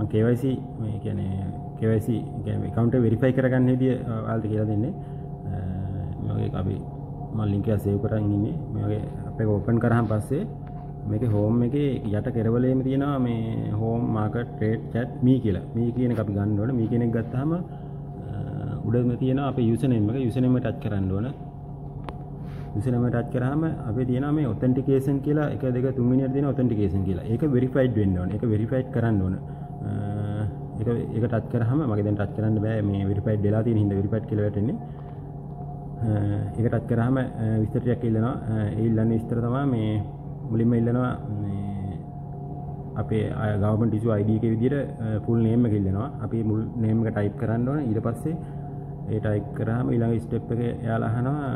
මම KYC මේ කියන්නේ KYC කියන්නේ account එක verify කරගන්න විදිය ඔයාලට කියලා දෙන්නේ. මේ වගේ අපි මම link එක save කරන් ඉන්නේ. මේ වගේ අප් එක open කරාම පස්සේ මේක හෝම් එකේ යට කෙරවලේම තියෙනවා මේ හෝම් මාකට් ට්‍රේඩ් චැට් මී කියලා. මී කියන එක අපි ගන්න ඕන. මී කියන එක ගත්තාම උඩම තියෙනවා අපේ යූසර් නේම් එක. යූසර් නේම් එක ටච් කරන්න ඕන. යූසර් නේම් එක ටච් කරාම අපේ තියෙනවා මේ ඔතෙන්ටිකේෂන් කියලා. එක දෙක තුන් වෙනියට තියෙන ඔතෙන්ටිකේෂන් කියලා. ඒක වෙරිෆයිඩ් වෙන්න ඕන. ඒක වෙරිෆයිඩ් කරන්න ඕන. ඒක ඒක ටච් කරාම මගේ දැන් ටච් කරන්න බෑ. මේ වෙරිෆයිඩ් වෙලා තියෙන හින්දා වෙරිෆයිඩ් කියලා වැටෙන්නේ. ඒක ටච් කරාම විස්තර ටිකක් ඉල්ලනවා. ඒ ඉල්ලන්නේ විස්තර තමයි මේ මුලින්ම ඉල්ලනවා අපේ ගවමට ිසු අයිඩ එක විදිට පුල් නේම එක ඉල්ලනවා. අපි මුල් නේම එක ටයිප් කරන්න ඕන. ඊට පස්සේ ඒ ටයිප් කරහම ඉළඟ ස්ටප් එක යාලාහනවා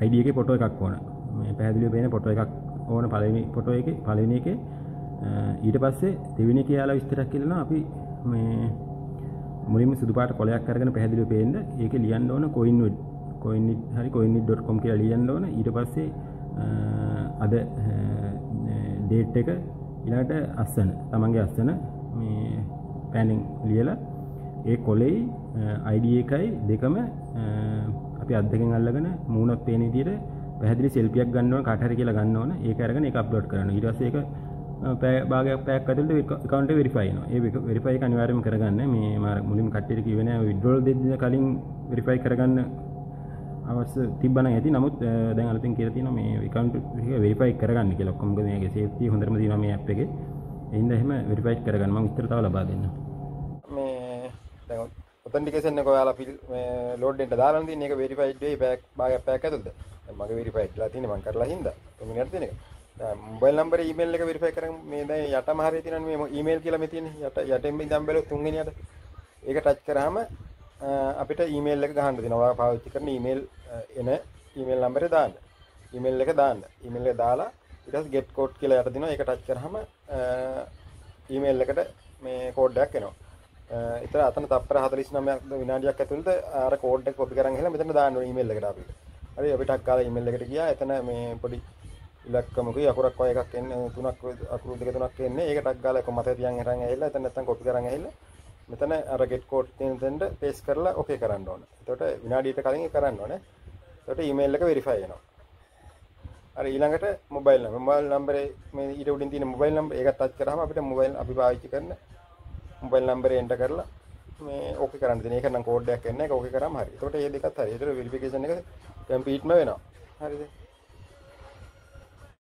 අයිඩිය එක පොටෝ එකක් ඕන. මේ පැදිලි පේන පොටෝ එකක් ඕන පලනි පොටෝ එක පලනි එක. ඊට පස්සේ දෙවිනි කියලා විස්තරක් කියලනවා අපි මේ මුලින්ම සුදුපාට කොලයක් කරගෙන පැදිලි පේන්ද ඒක ලියන්න ඕන කොයින් කොයින් හරි කොයින්.කොම් කියලා ලියන්න ඕන. ඊට පස්සේ අද ඩේට් එක ඉලාට අස්සන තමන්ගේ අස්සන මේ පැනිින් ලියලා ඒ කොලෙයි අයිඩ එකයි දෙකම අපි අදකින් අල්ලගෙන මූුණත් පේන දිට පැදිලි සෙල්පියක් ගන්නව කටර කියලා ගන්න ඕන. ඒ අරගෙන එක අප්ලෝඩ් කරන ඉරසේක පෑබාග පැක් අතුට කවන්ට වෙරිෆයින ඒ වෙරිෆයි අනිවාරම කරගන්න. මේ මර මුලින් කට්ටර කිවෙන විඩ්ඩෝල් දෙද කලින් වෙරිෆයි කරගන්න අවස් තිබන ඇති. නමුත් දැන් අලතින් කියතින මේ විකන්ට වෙරිපයි කරගන්න කිය ලොක්කොම මේ සේති හොඳරම දීම මේ අප් එක. එහින්ද එහෙම වෙරිපයි් කරගන්න. ම විස්තරතාව ලබා දෙන්න මේ ඔතන්ටිකේෂන් එක ඔයාලා ෆිල් මේ ලෝඩ් එකට දාලා තියෙන එක වෙරිෆයිඩ් වෙයි පැක් භාගයක් පැක් ඇතුළත. දැන් මගේ වෙරිෆයිඩ්ලා තියෙන මම කරලා හින්දා. තුමිනියට තියෙන එක. දැන් මොබයිල් නම්බර් ඊමේල් එක වෙරිෆයි කරන් මේ දැන් යටම හරිය තියෙනනේ මේ ඊමේල් කියලා මේ තියෙන්නේ යට යටින් ඉඳන් බැලුවොත් තුන්වෙනියට ඒක ටච් කරාම අපිට ඊමේල් එක ගහන්න දෙනවා පාවිච්චි කරන ඊමේල් එන ඊමේල් නම්බරේ දාන්න ඊමේල් එක දාන්න ඊමේල් එක දාලා ඊට පස්සේ get code කියලා යට දෙනවා ඒක ටච් කරාම ඊමේල් එකට මේ කෝඩ් එකක් එනවා ඉතින් අතන තප්පර 49ක් විනාඩියක් ඇතුළත අර කෝඩ් එක කොපි කරන් ගහලා මෙතන දාන්න ඕනේ ඊමේල් එකට අපිට හරි අපිට අක්කාලා ඊමේල් එකට ගියා එතන මේ පොඩි ඉලක්කමකුයි අකුරක් වගේ එකක් එන්නේ තුනක් අකුරු දෙක තුනක් එන්නේ ඒක ටක් ගාලා එක මතක තියන් හිටන් ඇහිලා එතන නැත්තම් කොපි කරන් ඇහිලා මෙතන අර get code තියෙන තැනට paste කරලා okay කරන්න ඕනේ. එතකොට විනාඩියට කලින් ඒක කරන්න ඕනේ. එතකොට email එක verify වෙනවා. අර ඊළඟට mobile number mobile number මේ ඊට උඩින් තියෙන mobile number ඒකත් touch කරාම අපිට mobile අපි පාවිච්චි කරන mobile number enter කරලා මේ okay කරන්න දෙන. ඒක නම් code එකක් එන්නේ ඒක okay කරාම හරි. එතකොට මේ දෙකත් හරි. ඒතර verification එක complete වෙනවා. හරිද?